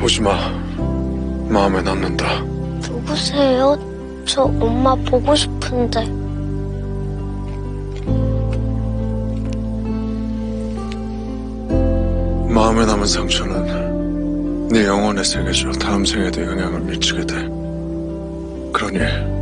보지 마. 마음에 남는다. 누구세요? 저 엄마 보고 싶은데. 마음에 남은 상처는 네 영혼의 세계죠. 다음 생에도 영향을 미치게 돼. 그러니